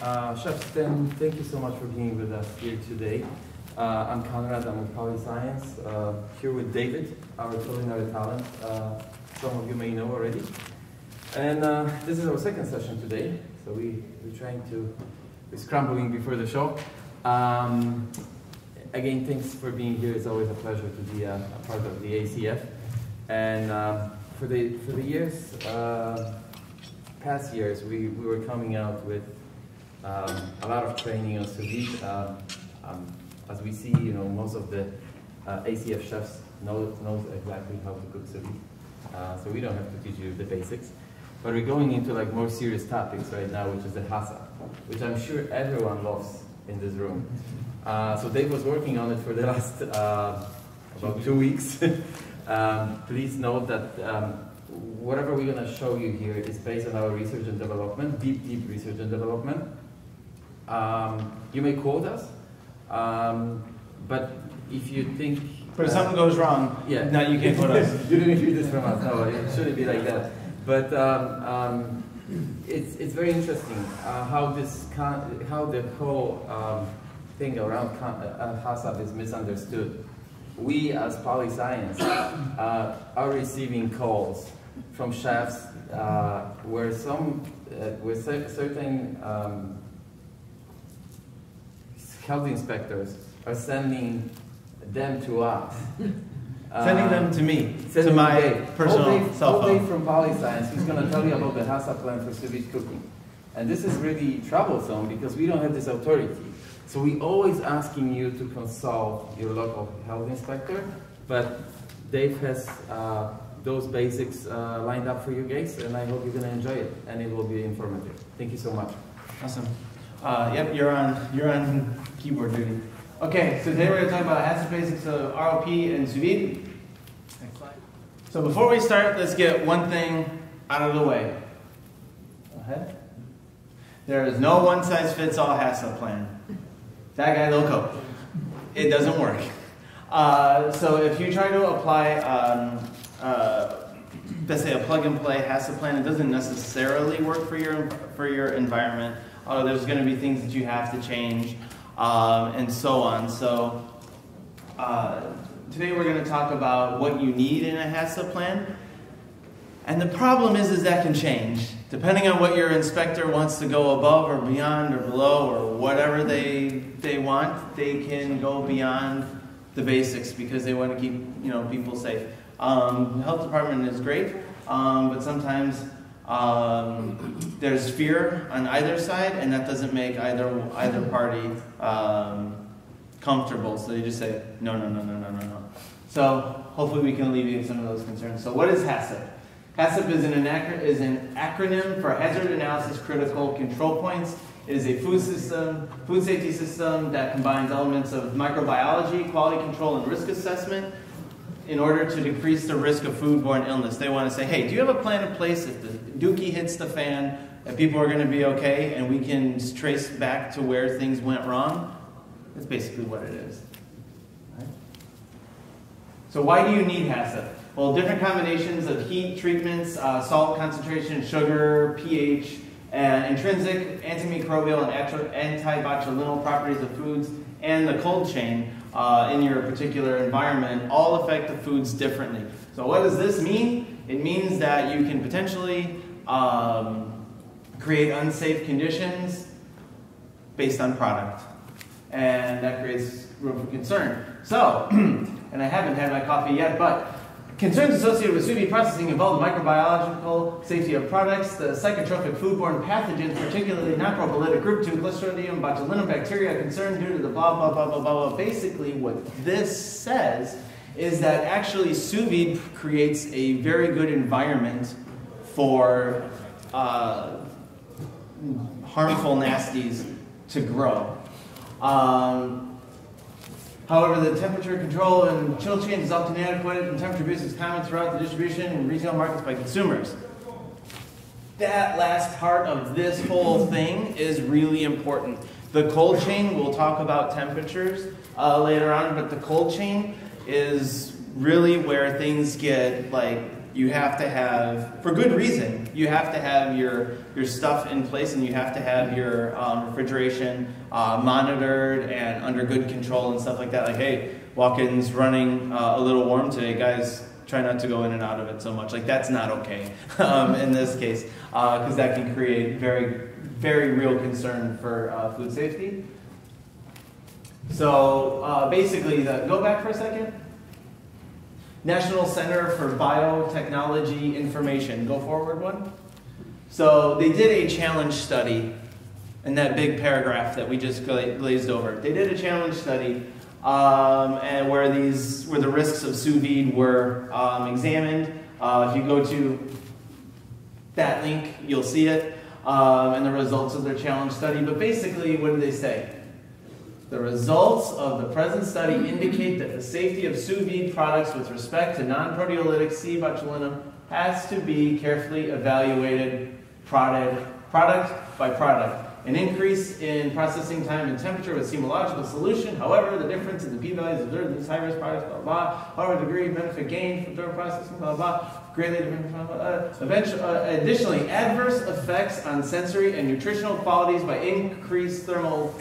Uh, Chef Stan, thank you so much for being with us here today. Uh, I'm Conrad, I'm with PolyScience, uh, here with David, our culinary talent. Uh, some of you may know already. And uh, this is our second session today, so we, we're trying to, we're scrambling before the show. Um, again, thanks for being here. It's always a pleasure to be a, a part of the ACF. And um, for the for the years, uh, past years, we, we were coming out with um, a lot of training on sous vide. Um, um, as we see, you know, most of the uh, ACF chefs know knows exactly how to cook sous vide. Uh, so we don't have to teach you the basics. But we're going into like more serious topics right now, which is the HACCP, which I'm sure everyone loves in this room. Uh, so Dave was working on it for the last uh, about two weeks. um, please note that um, whatever we're going to show you here is based on our research and development, deep, deep research and development. Um, you may quote us, um, but if you think... But if something goes wrong, yeah. no, you can't quote us. you didn't hear this from us, no, it shouldn't be like that. But um, um, it's, it's very interesting uh, how this how the whole um, thing around uh, HACCP is misunderstood. We as PolyScience uh, are receiving calls from chefs uh, where some uh, where certain health inspectors are sending them to us. Sending them to me, to my Dave. personal All Dave, cell all Dave phone. from PolyScience, he's going to tell you about the HACCP plan for vide cooking. And this is really troublesome because we don't have this authority. So we're always asking you to consult your local health inspector, but Dave has uh, those basics uh, lined up for you guys, and I hope you're going to enjoy it, and it will be informative. Thank you so much. Awesome. Uh, yep, you're on. You're on keyboard duty. Okay, so today we're going to talk about HACCP basics of ROP and sous vide. Next slide. So before we start, let's get one thing out of the way. Go ahead. There is no one size fits all HACCP plan. That guy loco. It doesn't work. Uh, so if you try to apply, um, uh, let's say a plug and play HACCP plan, it doesn't necessarily work for your for your environment. Although there's going to be things that you have to change, um, and so on. So uh, today we're going to talk about what you need in a HACCP plan. And the problem is, is that can change depending on what your inspector wants to go above or beyond or below or whatever they they want. They can go beyond the basics because they want to keep you know people safe. Um, the health department is great, um, but sometimes um, there's fear on either side, and that doesn't make either either party um, comfortable. So they just say no, no, no, no, no, no, no. So hopefully we can alleviate some of those concerns. So what is HACCP? HACCP is an, is an acronym for Hazard Analysis Critical Control Points. It is a food system, food safety system that combines elements of microbiology, quality control, and risk assessment in order to decrease the risk of foodborne illness. They want to say, hey, do you have a plan in place if the dookie hits the fan, that people are going to be okay, and we can trace back to where things went wrong? That's basically what it is. Right? So why do you need HACCP? Well, different combinations of heat treatments, uh, salt concentration, sugar, pH, and intrinsic antimicrobial and antibotulinal properties of foods, and the cold chain uh, in your particular environment all affect the foods differently. So what does this mean? It means that you can potentially um, create unsafe conditions based on product. And that creates room for concern. So, and I haven't had my coffee yet, but Concerns associated with sous processing involve the microbiological safety of products, the psychrotrophic foodborne pathogens, particularly macrobolitic group 2, Clostridium botulinum bacteria, concerned due to the blah, blah, blah, blah, blah, blah. Basically, what this says is that actually sous vide creates a very good environment for uh, harmful nasties to grow. Um, However, the temperature control and chill change is often inadequate, and temperature abuse is common throughout the distribution and retail markets by consumers. That last part of this whole thing is really important. The cold chain, we'll talk about temperatures uh, later on, but the cold chain is really where things get like you have to have, for good reason, you have to have your, your stuff in place and you have to have your um, refrigeration uh, monitored and under good control and stuff like that. Like, hey, walk-in's running uh, a little warm today, guys. Try not to go in and out of it so much. Like that's not okay um, in this case because uh, that can create very, very real concern for uh, food safety. So uh, basically, the, go back for a second. National Center for Biotechnology Information. Go forward one. So they did a challenge study in that big paragraph that we just glazed over. They did a challenge study um, and where these where the risks of sous vide were um, examined. Uh, if you go to that link, you'll see it um, and the results of their challenge study. But basically, what did they say? The results of the present study indicate that the safety of sous vide products with respect to non-proteolytic C. botulinum has to be carefully evaluated product, product by product. An increase in processing time and temperature with seemological solution. However, the difference in the p-values observed in these high-risk products, blah, blah, however, degree of benefit gained from thermal processing, blah, blah, greatly different from, uh, eventually, uh, additionally, adverse effects on sensory and nutritional qualities by increased thermal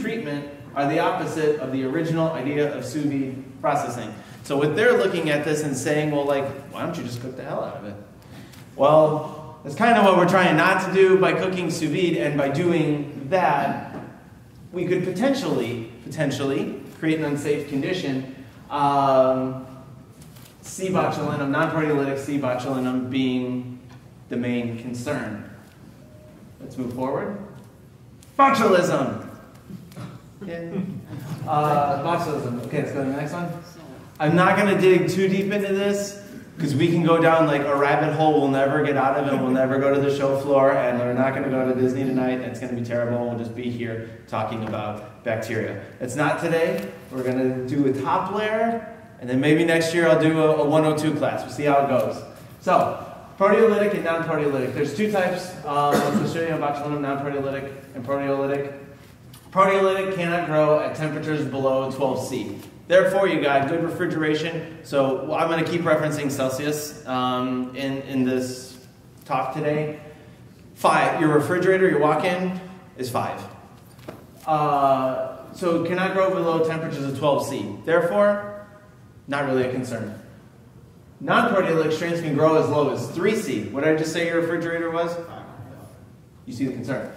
treatment are the opposite of the original idea of sous vide processing. So what they're looking at this and saying, well, like, why don't you just cook the hell out of it? Well, that's kind of what we're trying not to do by cooking sous vide, and by doing that, we could potentially, potentially create an unsafe condition. Um, C botulinum, non-proteolytic C botulinum being the main concern. Let's move forward. Botulism. Uh. Okay, let's go to the next one. I'm not going to dig too deep into this because we can go down like a rabbit hole we'll never get out of and we'll never go to the show floor and we're not going to go to Disney tonight and it's going to be terrible we'll just be here talking about bacteria. It's not today. We're going to do a top layer and then maybe next year I'll do a, a 102 class. We'll see how it goes. So, proteolytic and non-proteolytic. There's two types um, of Clostridium botulinum, non-proteolytic and proteolytic. Proteolytic cannot grow at temperatures below 12 C. Therefore, you got good refrigeration. So I'm going to keep referencing Celsius um, in, in this talk today. Five, your refrigerator, your walk-in, is five. Uh, so it cannot grow below temperatures of 12 C. Therefore, not really a concern. Non-proteolytic strains can grow as low as 3 C. What did I just say your refrigerator was? You see the concern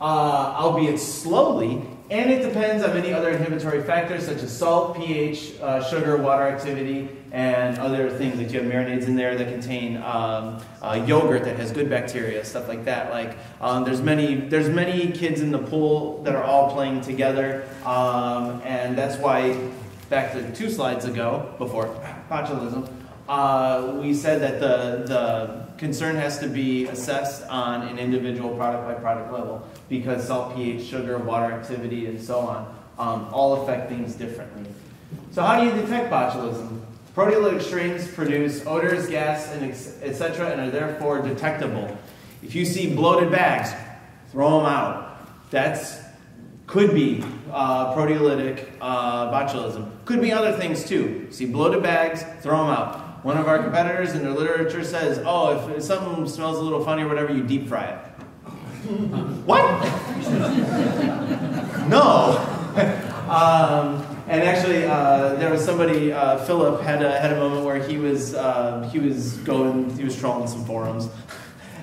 uh, albeit slowly, and it depends on many other inhibitory factors such as salt, pH, uh, sugar, water activity, and other things. Like you have marinades in there that contain um, uh, yogurt that has good bacteria, stuff like that. Like um, there's many there's many kids in the pool that are all playing together, um, and that's why back to two slides ago before botulism, uh, we said that the the concern has to be assessed on an individual product by product level because salt pH, sugar, water activity, and so on um, all affect things differently. So how do you detect botulism? Proteolytic strains produce odors, gas, and etc., and are therefore detectable. If you see bloated bags, throw them out. That's could be uh, proteolytic uh, botulism. Could be other things too. See bloated bags, throw them out. One of our competitors in their literature says, oh, if something smells a little funny or whatever, you deep fry it. what? no. um, and actually, uh, there was somebody, uh, Philip had a, had a moment where he was, uh, he was going, he was trolling some forums.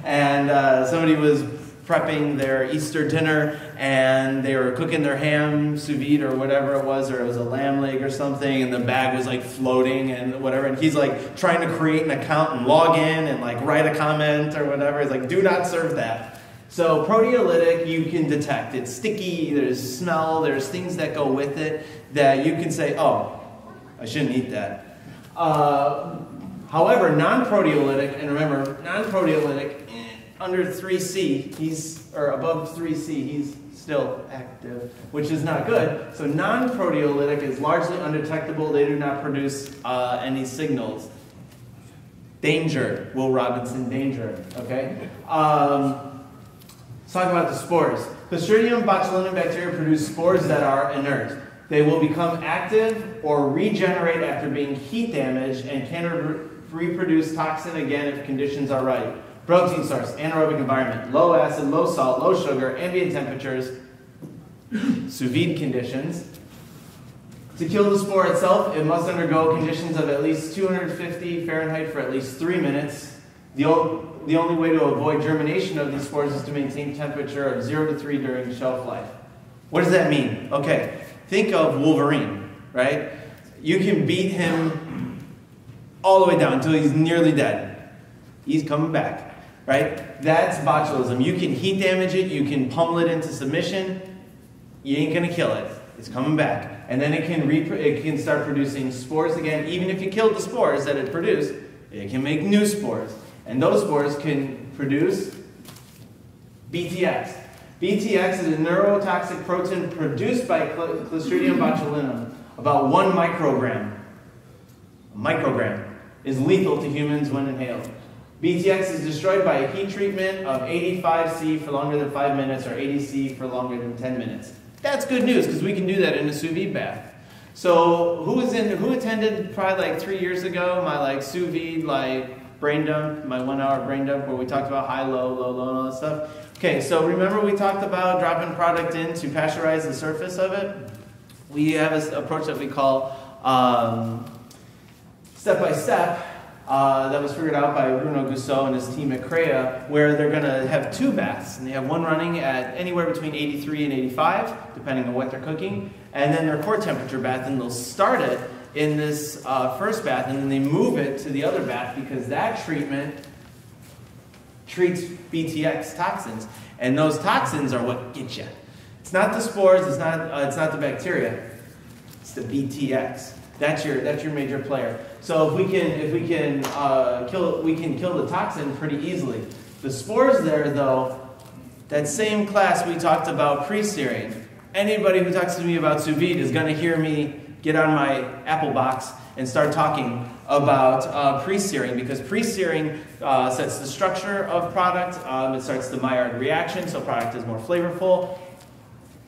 And uh, somebody was prepping their Easter dinner and they were cooking their ham sous vide or whatever it was, or it was a lamb leg or something, and the bag was like floating and whatever. And he's like trying to create an account and log in and like write a comment or whatever. He's like, do not serve that. So proteolytic you can detect. It's sticky, there's smell, there's things that go with it that you can say, oh, I shouldn't eat that. Uh, however, non-proteolytic, and remember, non-proteolytic under 3C, he's, or above 3C, he's still active, which is not good. So non-proteolytic is largely undetectable. They do not produce uh, any signals. Danger, Will Robinson, danger, okay? Um, let's talk about the spores. Clostridium botulinum bacteria produce spores that are inert. They will become active or regenerate after being heat damaged and can reproduce toxin again if conditions are right. Protein source, anaerobic environment, low acid, low salt, low sugar, ambient temperatures, sous vide conditions. To kill the spore itself, it must undergo conditions of at least 250 Fahrenheit for at least three minutes. The, the only way to avoid germination of these spores is to maintain temperature of 0 to 3 during shelf life. What does that mean? Okay, think of Wolverine, right? You can beat him all the way down until he's nearly dead. He's coming back right? That's botulism. You can heat damage it, you can pummel it into submission, you ain't gonna kill it. It's coming back. And then it can, it can start producing spores again. Even if you killed the spores that it produced, it can make new spores. And those spores can produce BTX. BTX is a neurotoxic protein produced by Clostridium botulinum, about one microgram. A microgram is lethal to humans when inhaled. BTX is destroyed by a heat treatment of 85C for longer than 5 minutes or 80C for longer than 10 minutes. That's good news because we can do that in a sous vide bath. So who was in who attended probably like 3 years ago my like sous vide like brain dump, my 1 hour brain dump where we talked about high low, low low and all that stuff. Okay, so remember we talked about dropping product in to pasteurize the surface of it? We have an approach that we call um, step by step uh, that was figured out by Bruno Goussault and his team at CREA, where they're going to have two baths. And they have one running at anywhere between 83 and 85, depending on what they're cooking, and then their core temperature bath, and they'll start it in this uh, first bath, and then they move it to the other bath because that treatment treats BTX toxins. And those toxins are what get you. It's not the spores, it's not, uh, it's not the bacteria, it's the BTX. That's your, that's your major player. So if we can, if we can uh, kill, we can kill the toxin pretty easily. The spores there, though, that same class we talked about pre-searing. Anybody who talks to me about sous vide is going to hear me get on my Apple box and start talking about uh, pre-searing because pre-searing uh, sets the structure of product. Um, it starts the Maillard reaction, so product is more flavorful.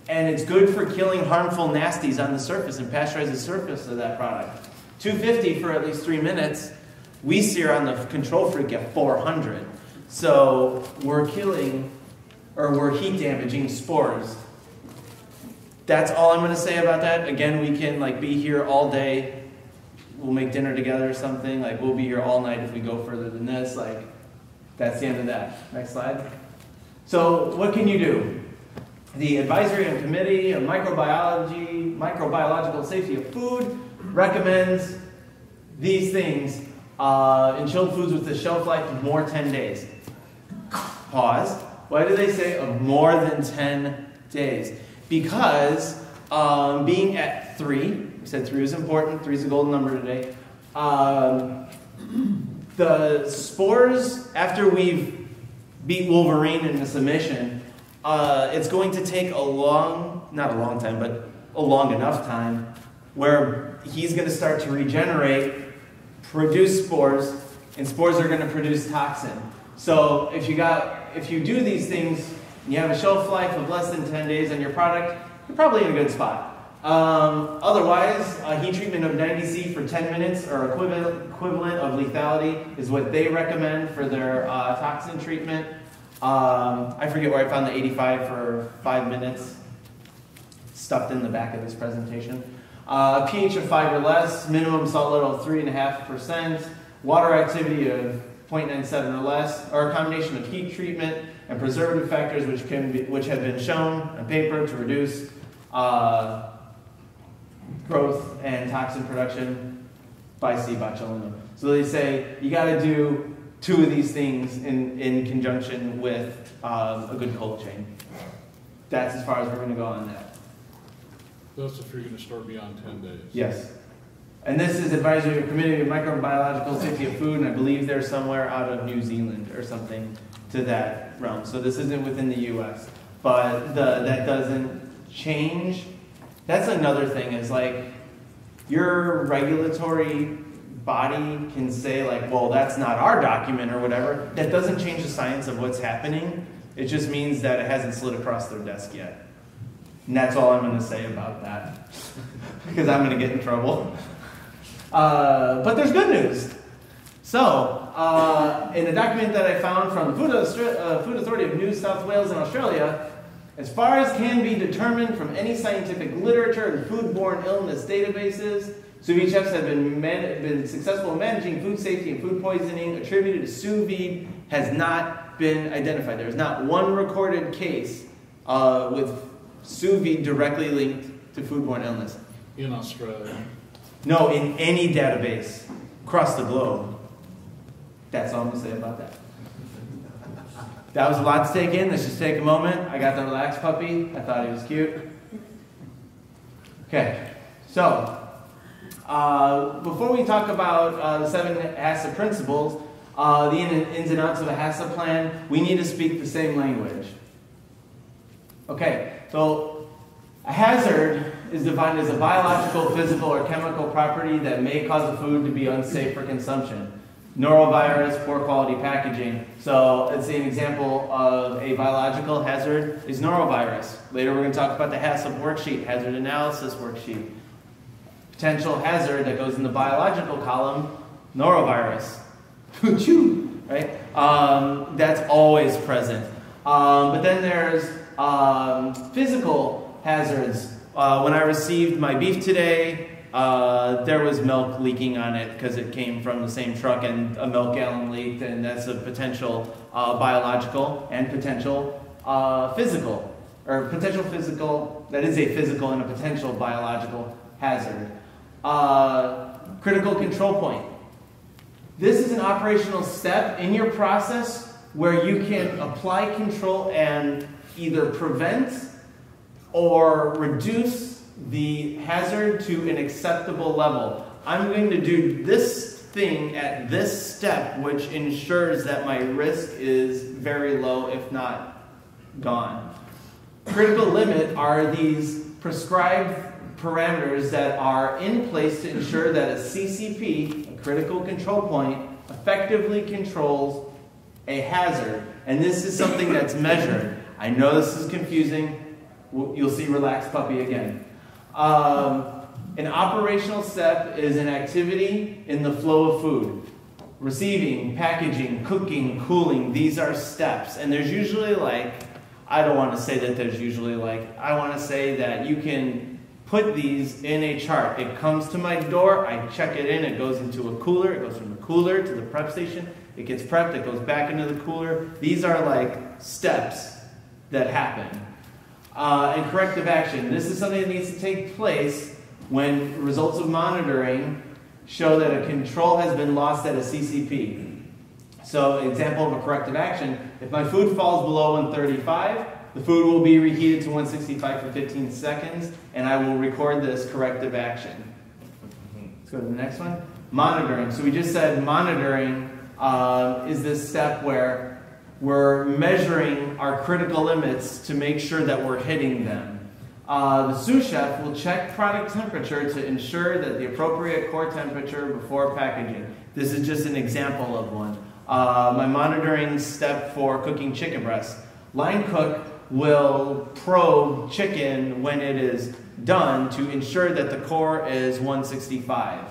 And it's good for killing harmful nasties on the surface and pasteurize the surface of that product. 250 for at least three minutes. We sear on the control freak at 400. So we're killing or we're heat damaging spores. That's all I'm going to say about that. Again, we can like be here all day. We'll make dinner together or something. Like we'll be here all night if we go further than this. Like that's the end of that. Next slide. So what can you do? The Advisory and Committee of Microbiology, Microbiological Safety of Food recommends these things uh, in chilled foods with a shelf life of more 10 days. Pause. Why do they say of more than 10 days? Because um, being at three, we said three was important, three is a golden number today. Um, the spores, after we've beat Wolverine into submission, uh, it's going to take a long, not a long time, but a long enough time where he's going to start to regenerate, produce spores, and spores are going to produce toxin. So if you got, if you do these things, and you have a shelf life of less than 10 days on your product, you're probably in a good spot. Um, otherwise, a heat treatment of 90C for 10 minutes or equivalent, equivalent of lethality is what they recommend for their uh, toxin treatment. Um, I forget where I found the 85 for five minutes stuffed in the back of this presentation. Uh, pH of 5 or less, minimum salt level of 3.5%, water activity of 0.97 or less, or a combination of heat treatment and preservative factors which, can be, which have been shown on paper to reduce uh, growth and toxin production by C. botulinum. So they say you got to do two of these things in, in conjunction with um, a good cold chain. That's as far as we're going to go on that. That's if you're gonna start beyond ten days. Yes. And this is advisory committee of microbiological safety of food, and I believe they're somewhere out of New Zealand or something to that realm. So this isn't within the U.S. But the, that doesn't change. That's another thing. Is like your regulatory body can say like, well, that's not our document or whatever. That doesn't change the science of what's happening. It just means that it hasn't slid across their desk yet. And that's all I'm going to say about that, because I'm going to get in trouble. Uh, but there's good news. So, uh, in a document that I found from the Food, uh, Food Authority of New South Wales in Australia, as far as can be determined from any scientific literature and foodborne illness databases, sous chefs have been, been successful in managing food safety and food poisoning attributed to sous vide has not been identified. There is not one recorded case uh, with sous vide directly linked to foodborne illness. In Australia. No, in any database across the globe. That's all I'm going to say about that. That was a lot to take in. Let's just take a moment. I got the relaxed puppy. I thought he was cute. Okay, so uh, before we talk about uh, the seven HACCP principles, uh, the ins and outs of a HACCP plan, we need to speak the same language. Okay, so a hazard is defined as a biological, physical, or chemical property that may cause a food to be unsafe for consumption. Norovirus, poor quality packaging. So let's see an example of a biological hazard is norovirus. Later we're going to talk about the HACCP worksheet, hazard analysis worksheet. Potential hazard that goes in the biological column, norovirus. right? Um, that's always present. Um, but then there's um, physical hazards. Uh, when I received my beef today, uh, there was milk leaking on it because it came from the same truck and a milk gallon leaked, and that's a potential uh, biological and potential uh, physical, or potential physical, that is a physical and a potential biological hazard. Uh, critical control point. This is an operational step in your process where you can apply control and either prevent or reduce the hazard to an acceptable level. I'm going to do this thing at this step, which ensures that my risk is very low, if not gone. Critical limit are these prescribed parameters that are in place to ensure that a CCP, a critical control point, effectively controls a hazard. And this is something that's measured. I know this is confusing. You'll see relaxed puppy again. Um, an operational step is an activity in the flow of food. Receiving, packaging, cooking, cooling, these are steps. And there's usually like, I don't want to say that there's usually like, I want to say that you can put these in a chart. It comes to my door, I check it in, it goes into a cooler, it goes from the cooler to the prep station, it gets prepped, it goes back into the cooler. These are like steps that happen uh, and corrective action. This is something that needs to take place when results of monitoring show that a control has been lost at a CCP. So, example of a corrective action if my food falls below 135, the food will be reheated to 165 for 15 seconds, and I will record this corrective action. Let's go to the next one. Monitoring. So, we just said monitoring uh, is this step where we're measuring our critical limits to make sure that we're hitting them. Uh, the sous chef will check product temperature to ensure that the appropriate core temperature before packaging. This is just an example of one. Uh, my monitoring step for cooking chicken breast. Line cook will probe chicken when it is done to ensure that the core is 165.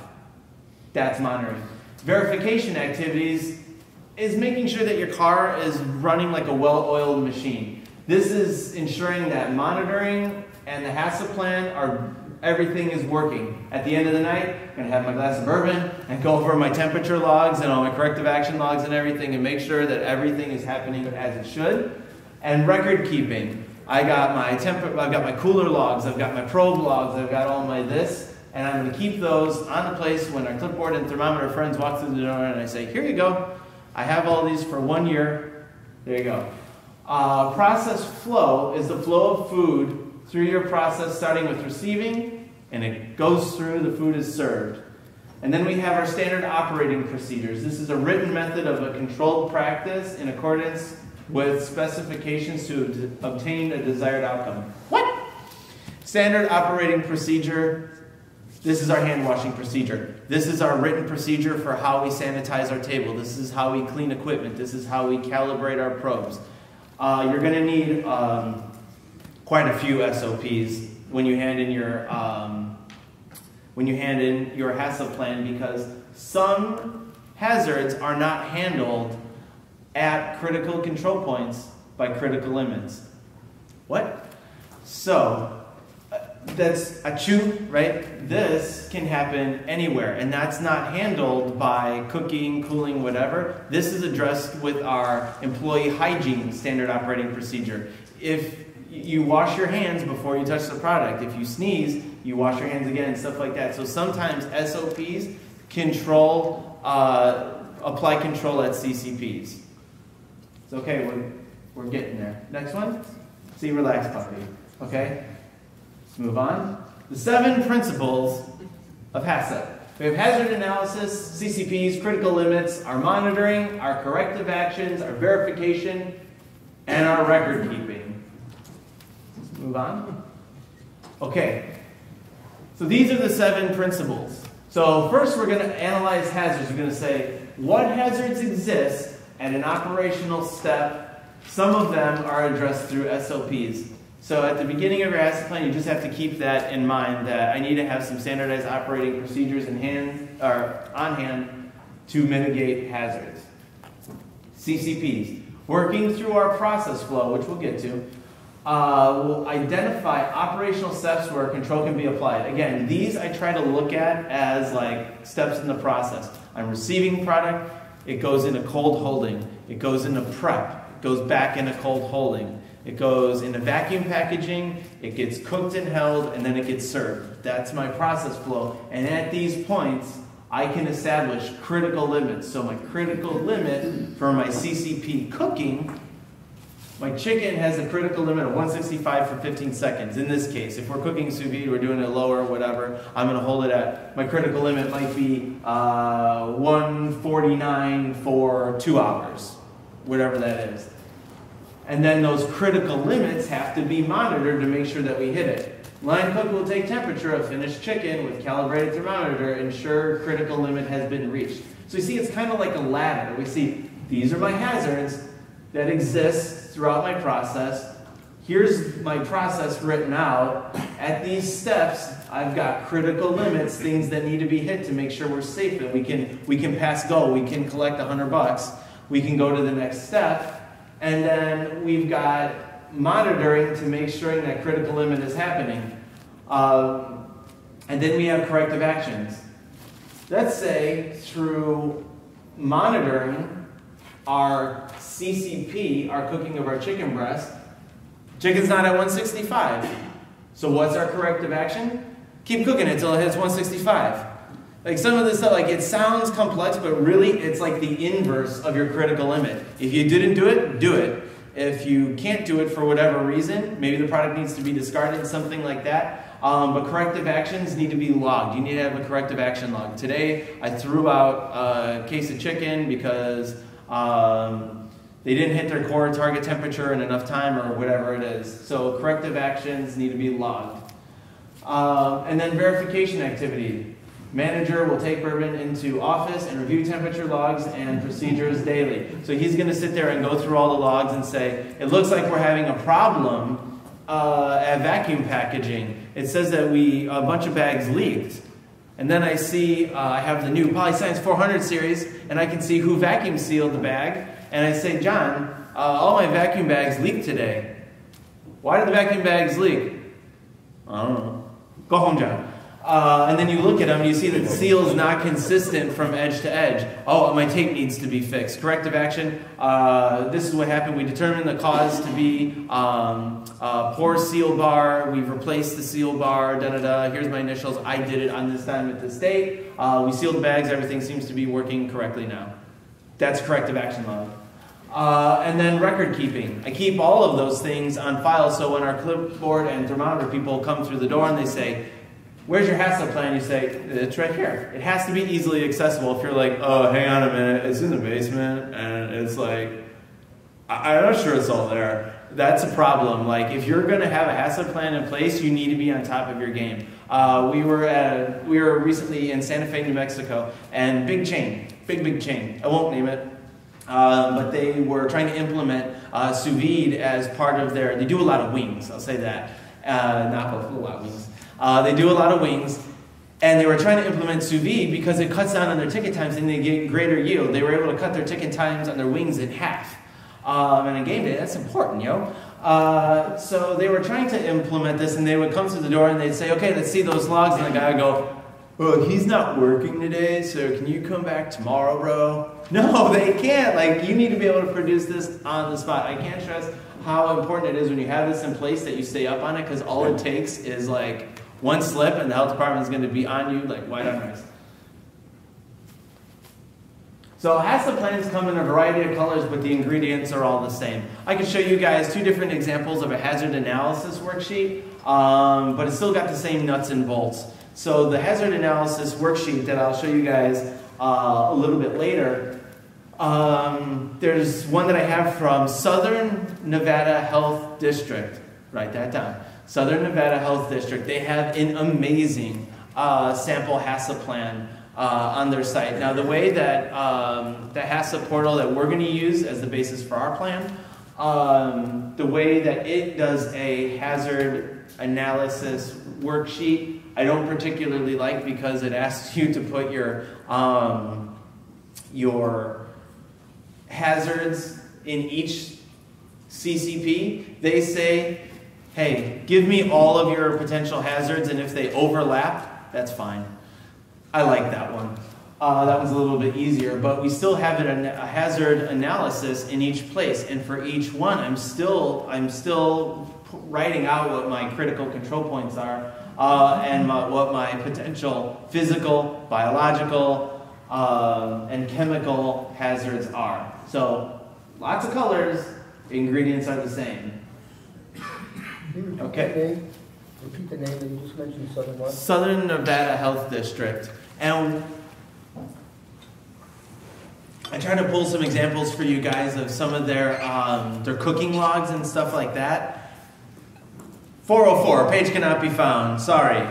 That's monitoring. Verification activities is making sure that your car is running like a well-oiled machine. This is ensuring that monitoring and the HACCP plan are everything is working. At the end of the night, I'm to have my glass of bourbon and go over my temperature logs and all my corrective action logs and everything and make sure that everything is happening as it should. And record keeping. I got my temp- I've got my cooler logs, I've got my probe logs, I've got all my this, and I'm to keep those on the place when our clipboard and thermometer friends walk through the door and I say, "Here you go. I have all these for one year. There you go. Uh, process flow is the flow of food through your process, starting with receiving, and it goes through, the food is served. And then we have our standard operating procedures. This is a written method of a controlled practice in accordance with specifications to obtain a desired outcome. What? Standard operating procedure this is our hand washing procedure. This is our written procedure for how we sanitize our table. This is how we clean equipment. This is how we calibrate our probes. Uh, you're going to need um, quite a few SOPs when you hand in your um, when you hand in your HACCP plan because some hazards are not handled at critical control points by critical limits. What? So, that's a chew, right? This can happen anywhere, and that's not handled by cooking, cooling, whatever. This is addressed with our employee hygiene standard operating procedure. If you wash your hands before you touch the product, if you sneeze, you wash your hands again, and stuff like that. So sometimes SOPs control, uh, apply control at CCPs. It's okay, we're, we're getting there. Next one. See, relax, puppy. Okay? Let's move on. The seven principles of HACCP. We have hazard analysis, CCPs, critical limits, our monitoring, our corrective actions, our verification, and our record keeping. Let's move on. Okay. So these are the seven principles. So first we're going to analyze hazards. We're going to say what hazards exist at an operational step. Some of them are addressed through SOPs. So at the beginning of your HACCP plan, you just have to keep that in mind that I need to have some standardized operating procedures in hand or on hand to mitigate hazards. CCPs. Working through our process flow, which we'll get to, uh, will identify operational steps where control can be applied. Again, these I try to look at as like steps in the process. I'm receiving product, it goes into cold holding, it goes into prep, it goes back into cold holding. It goes in into vacuum packaging, it gets cooked and held, and then it gets served. That's my process flow. And at these points, I can establish critical limits. So my critical limit for my CCP cooking, my chicken has a critical limit of 165 for 15 seconds. In this case, if we're cooking sous vide, we're doing it lower whatever, I'm going to hold it at, my critical limit might be uh, 149 for two hours, whatever that is. And then those critical limits have to be monitored to make sure that we hit it. Line cook will take temperature of finished chicken with calibrated thermometer, ensure critical limit has been reached. So you see, it's kind of like a ladder. We see these are my hazards that exist throughout my process. Here's my process written out. At these steps, I've got critical limits, things that need to be hit to make sure we're safe and we can we can pass go. We can collect a hundred bucks. We can go to the next step and then we've got monitoring to make sure that critical limit is happening. Um, and then we have corrective actions. Let's say through monitoring our CCP, our cooking of our chicken breast, chicken's not at 165. So what's our corrective action? Keep cooking it until it hits 165. Like some of this stuff, like it sounds complex, but really it's like the inverse of your critical limit. If you didn't do it, do it. If you can't do it for whatever reason, maybe the product needs to be discarded, something like that. Um, but corrective actions need to be logged. You need to have a corrective action log. Today, I threw out a case of chicken because um, they didn't hit their core target temperature in enough time or whatever it is. So corrective actions need to be logged. Um, and then verification activity. Manager will take bourbon into office and review temperature logs and procedures daily. So he's going to sit there and go through all the logs and say, it looks like we're having a problem uh, at vacuum packaging. It says that we a bunch of bags leaked. And then I see uh, I have the new PolyScience 400 series, and I can see who vacuum sealed the bag. And I say, John, uh, all my vacuum bags leaked today. Why did the vacuum bags leak? I don't know. Go home, John. Uh, and then you look at them and you see that the seal is not consistent from edge to edge. Oh, my tape needs to be fixed. Corrective action. Uh, this is what happened. We determined the cause to be um, poor seal bar. We've replaced the seal bar. Da da da. Here's my initials. I did it on this time at this date. Uh, we sealed the bags. Everything seems to be working correctly now. That's corrective action log. Uh, and then record keeping. I keep all of those things on file so when our clipboard and thermometer people come through the door and they say, Where's your HACCP plan? You say, it's right here. It has to be easily accessible. If you're like, oh, hang on a minute, it's in the basement, and it's like, I- I'm not sure it's all there. That's a problem. Like, if you're going to have a HACCP plan in place, you need to be on top of your game. Uh, we were at, we were recently in Santa Fe, New Mexico, and big chain, big big chain. I won't name it, uh, but they were trying to implement uh, sous vide as part of their. They do a lot of wings. I'll say that. Uh, not a lot of wings. Uh, they do a lot of wings. And they were trying to implement sous vide because it cuts down on their ticket times and they get greater yield. They were able to cut their ticket times on their wings in half. Um, and on game day, that's important, yo. Uh, so they were trying to implement this, and they would come to the door and they'd say, "Okay, let's see those logs." And the guy would go, "Well, he's not working today, so can you come back tomorrow, bro?" No, they can't. Like, you need to be able to produce this on the spot. I can't stress how important it is when you have this in place that you stay up on it, because all it takes is like one slip, and the health department is going to be on you like white on rice. So HACCP plans come in a variety of colors, but the ingredients are all the same. I can show you guys two different examples of a hazard analysis worksheet, um, but it's still got the same nuts and bolts. So the hazard analysis worksheet that I'll show you guys uh, a little bit later, um, there's one that I have from Southern Nevada Health District. Write that down. Southern Nevada Health District. They have an amazing uh, sample HACCP plan uh, on their site. Now, the way that um, the HACCP portal that we're going to use as the basis for our plan, um, the way that it does a hazard analysis worksheet, I don't particularly like because it asks you to put your um, your hazards in each CCP. They say, hey, give me all of your potential hazards, and if they overlap, that's fine. I like that one. Uh, that one's a little bit easier, but we still have an, a hazard analysis in each place, and for each one, I'm still I'm still writing out what my critical control points are uh, and my, what my potential physical, biological, uh, and chemical hazards are. So, lots of colors. Ingredients are the same. Okay. Repeat the name that you just mentioned, Southern what? Southern Nevada Health District. And I tried to pull some examples for you guys of some of their um, their cooking logs and stuff like that. 404, page cannot be found. Sorry.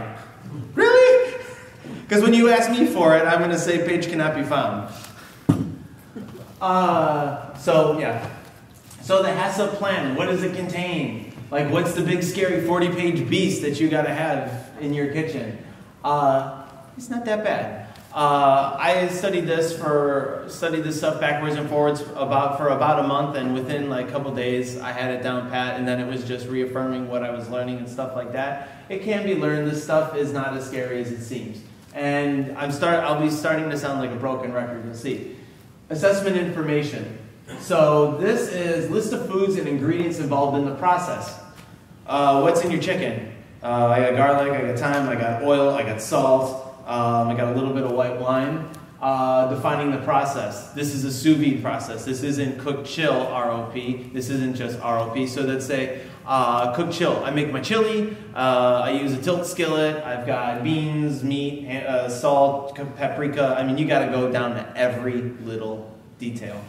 Really? Because when you ask me for it, I'm going to say page cannot be found. Uh, so, yeah. So the HACCP plan, what does it contain? Like, what's the big scary 40 page beast that you got to have in your kitchen? Uh, it's not that bad. Uh, I studied this for studied this stuff backwards and forwards about for about a month, and within like a couple days, I had it down pat, and then it was just reaffirming what I was learning and stuff like that. It can be learned. This stuff is not as scary as it seems, and I'm start. I'll be starting to sound like a broken record. You'll see. Assessment information. So this is list of foods and ingredients involved in the process. Uh, what's in your chicken? Uh, I got garlic, I got thyme, I got oil, I got salt, um, I got a little bit of white wine. Uh, defining the process. This is a sous vide process. This isn't cook chill ROP. This isn't just ROP. So let's say uh, cook chill. I make my chili. Uh, I use a tilt skillet. I've got beans, meat, uh, salt, paprika. I mean, you got to go down to every little detail.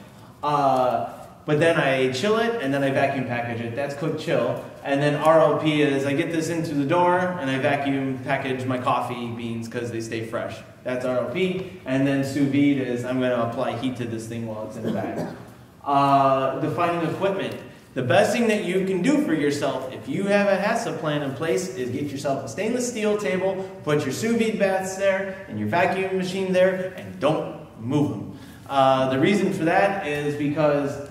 But then I chill it and then I vacuum package it. That's cook chill. And then RLP is I get this into the door and I vacuum package my coffee beans because they stay fresh. That's RLP. And then sous vide is I'm going to apply heat to this thing while it's in the bag. Uh, defining equipment. The best thing that you can do for yourself if you have a HACCP plan in place is get yourself a stainless steel table, put your sous vide baths there and your vacuum machine there, and don't move them. Uh, the reason for that is because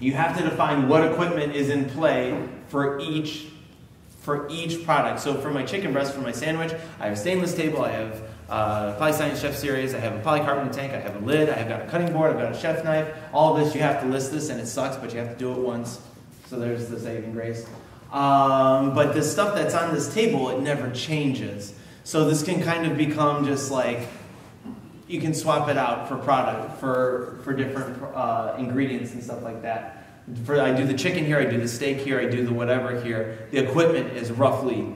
you have to define what equipment is in play for each for each product. So for my chicken breast, for my sandwich, I have a stainless table, I have uh, Polyscience Chef Series, I have a polycarbonate tank, I have a lid, I have got a cutting board, I've got a chef knife. All this, you have to list this, and it sucks, but you have to do it once. So there's the saving grace. Um, but the stuff that's on this table, it never changes. So this can kind of become just like you can swap it out for product for for different uh, ingredients and stuff like that. For I do the chicken here, I do the steak here, I do the whatever here. The equipment is roughly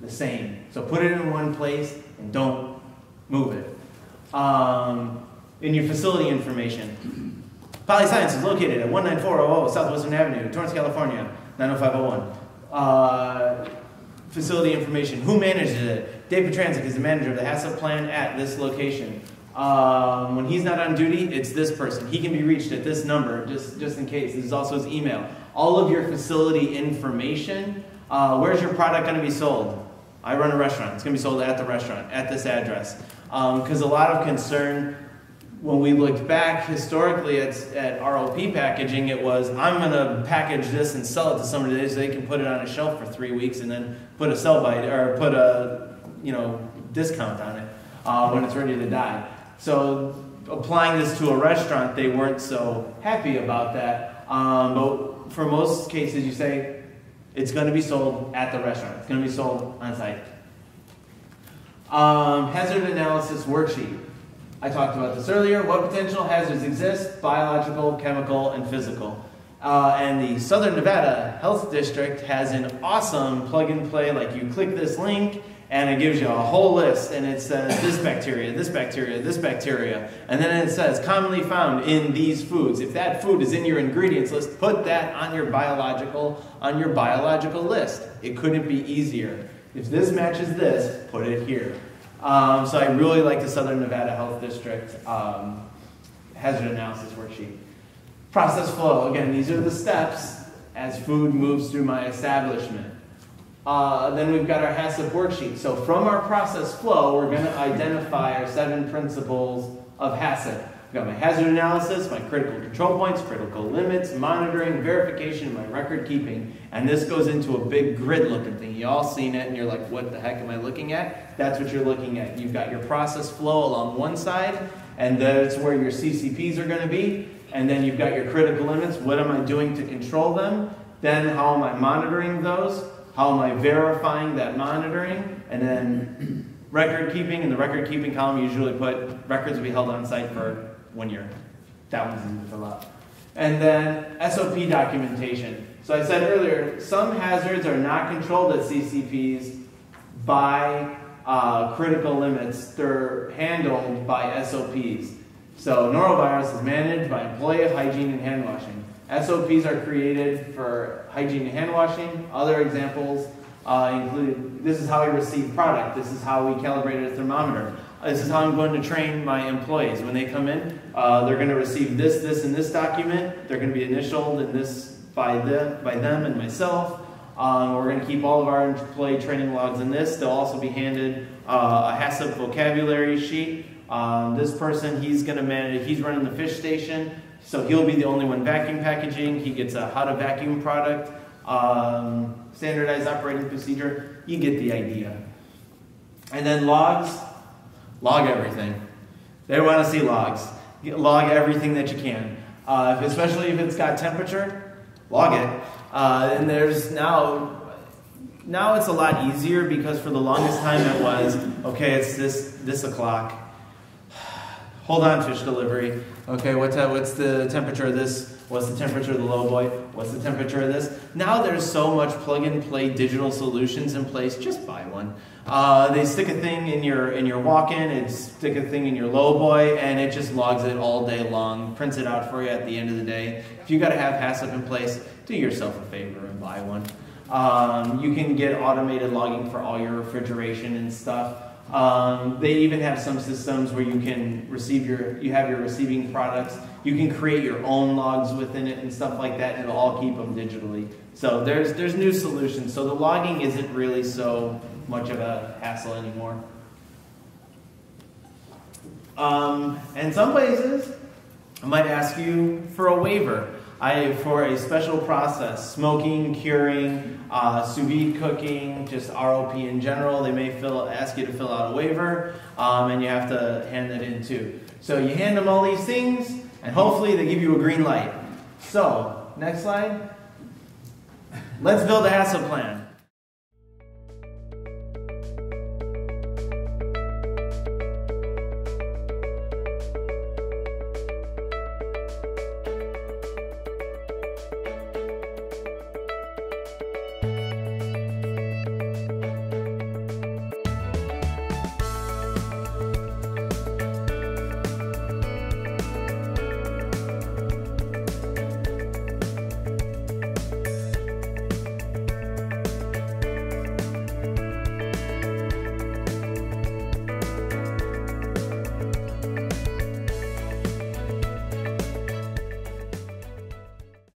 the same. So put it in one place and don't move it. Um, in your facility information, Polyscience is located at 19400 Southwestern Avenue, Torrance, California, 90501. Uh, facility information, who manages it? Dave Petranzik is the manager of the HACCP plan at this location. Um, when he's not on duty, it's this person. He can be reached at this number, just, just in case. This is also his email. All of your facility information. Uh, where's your product going to be sold? I run a restaurant. It's going to be sold at the restaurant, at this address. Because a lot of concern when we looked back historically at, at ROP packaging, it was I'm going to package this and sell it to somebody so they can put it on a shelf for three weeks and then put a sell by or put a you know discount on it uh, when it's ready to die. So applying this to a restaurant, they weren't so happy about that. Um, but for most cases, you say it's going to be sold at the restaurant. It's going to be sold on site. Um, hazard analysis worksheet. I talked about this earlier. What potential hazards exist? Biological, chemical, and physical. Uh, and the Southern Nevada Health District has an awesome plug and play, like you click this link and it gives you a whole list and it says this bacteria, this bacteria, this bacteria, and then it says commonly found in these foods. If that food is in your ingredients list, put that on your biological on your biological list. It couldn't be easier. If this matches this, put it here. Um, so I really like the Southern Nevada Health District um, hazard analysis worksheet. Process flow. Again, these are the steps as food moves through my establishment. Uh, then we've got our HACCP worksheet. So from our process flow, we're going to identify our seven principles of HACCP. I've got my hazard analysis, my critical control points, critical limits, monitoring, verification, my record keeping. And this goes into a big grid looking thing. You all seen it and you're like, what the heck am I looking at? That's what you're looking at. You've got your process flow along one side, and that's where your CCPs are going to be. And then you've got your critical limits. What am I doing to control them? Then how am I monitoring those? How am I verifying that monitoring? And then record keeping. In the record keeping column, you usually put records will be held on site for one year. That one's easy to fill out. And then SOP documentation. So I said earlier, some hazards are not controlled at CCPs by uh, critical limits. They're handled by SOPs. So norovirus is managed by employee hygiene and hand washing. SOPs are created for hygiene and hand washing. Other examples uh, include this is how we receive product. This is how we calibrate a thermometer. This is how I'm going to train my employees. When they come in, uh, they're going to receive this, this, and this document. They're going to be initialed in this by, the, by them and myself. Um, we're going to keep all of our employee training logs in this. They'll also be handed uh, a HACCP vocabulary sheet. Um, this person, he's going to manage, he's running the fish station. So he'll be the only one vacuum packaging. He gets a how to vacuum product, um, standardized operating procedure. You get the idea. And then logs, log everything. They want to see logs. Log everything that you can. Uh, especially if it's got temperature, log it. Uh, and there's now, now it's a lot easier because for the longest time it was, okay, it's this, this o'clock. Hold on, fish delivery. Okay, what's, that, what's the temperature of this? What's the temperature of the low boy? What's the temperature of this? Now there's so much plug and play digital solutions in place. Just buy one. Uh, they stick a thing in your in your walk-in, and stick a thing in your low boy, and it just logs it all day long, prints it out for you at the end of the day. If you got to have HACCP in place, do yourself a favor and buy one. Um, you can get automated logging for all your refrigeration and stuff. Um, they even have some systems where you can receive your, you have your receiving products. You can create your own logs within it and stuff like that, and it'll all keep them digitally. So there's there's new solutions. So the logging isn't really so much of a hassle anymore. Um, and some places, I might ask you for a waiver. I for a special process, smoking, curing, uh, sous vide cooking, just ROP in general. They may fill, ask you to fill out a waiver, um, and you have to hand that in too. So you hand them all these things, and hopefully they give you a green light. So next slide. Let's build a HACCP plan.